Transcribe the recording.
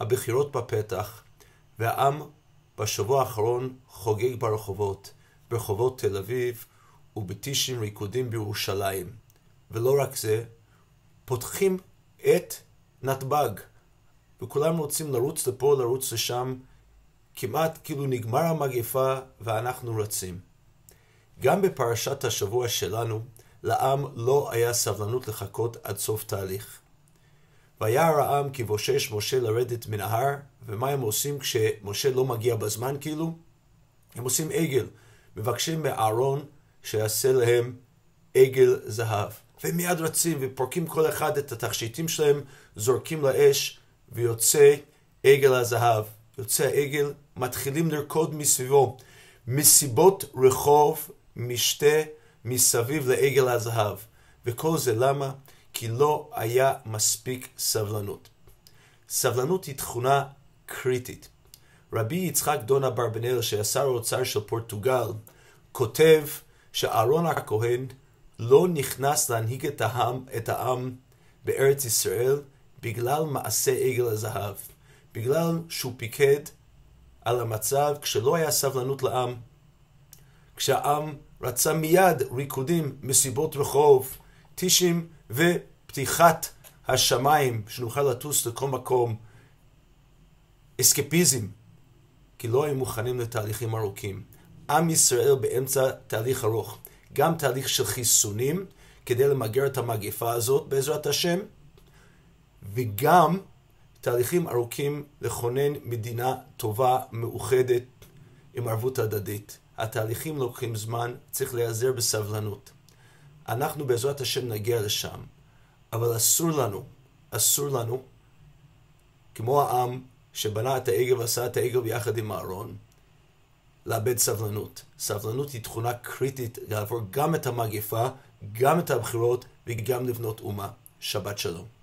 הבחירות בפתח, והעם בשבוע האחרון חוגג ברחובות, ברחובות תל אביב ובטישים ריקודים בירושלים. ולא רק זה, פותחים את נתב"ג, וכולם רוצים לרוץ לפה, לרוץ לשם, כמעט כאילו נגמר המגפה ואנחנו רצים. גם בפרשת השבוע שלנו, לעם לא היה סבלנות לחכות עד סוף תהליך. וירא העם כי בושש משה לרדת מן ההר, ומה הם עושים כשמשה לא מגיע בזמן כאילו? הם עושים עגל, מבקשים מאהרון שיעשה להם עגל זהב. והם מיד רצים ופורקים כל אחד את התכשיטים שלהם, זורקים לאש, ויוצא עגל הזהב. יוצא העגל, מתחילים לרקוד מסביבו. מסיבות רחוב משתה מסביב לעגל הזהב. וכל זה למה? כי לא היה מספיק סבלנות. סבלנות היא תכונה קריטית. רבי יצחק דון אברבנאל, שהיה שר האוצר של פורטוגל, כותב שאהרון הכהן לא נכנס להנהיג את העם, את העם בארץ ישראל בגלל מעשה עגל הזהב, בגלל שהוא פיקד על המצב כשלא היה סבלנות לעם, כשהעם רצה מיד ריקודים, מסיבות רחוב, טישים ופתיחת השמיים, שנוכל לטוס לכל מקום, אסקפיזם, כי לא היו מוכנים לתהליכים ארוכים. עם ישראל באמצע תהליך ארוך, גם תהליך של חיסונים, כדי למגר את המגפה הזאת בעזרת השם, וגם תהליכים ארוכים לכונן מדינה טובה, מאוחדת, עם ערבות הדדית. התהליכים לוקחים זמן, צריך להיעזר בסבלנות. אנחנו בעזרת השם נגיע לשם, אבל אסור לנו, אסור לנו, כמו העם שבנה את העגל ועשה את העגל ביחד עם אהרון, לאבד סבלנות. סבלנות היא תכונה קריטית לעבור גם את המגפה, גם את הבחירות וגם לבנות אומה. שבת שלום.